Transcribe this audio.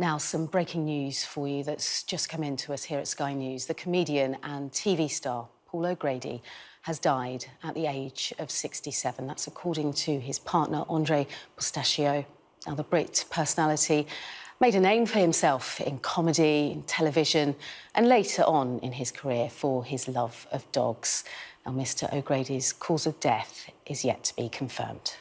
Now, some breaking news for you that's just come in to us here at Sky News. The comedian and TV star Paul O'Grady has died at the age of 67. That's according to his partner, Andre Portasio. Now, the Brit personality made a name for himself in comedy, in television, and later on in his career for his love of dogs. Now, Mr. O'Grady's cause of death is yet to be confirmed.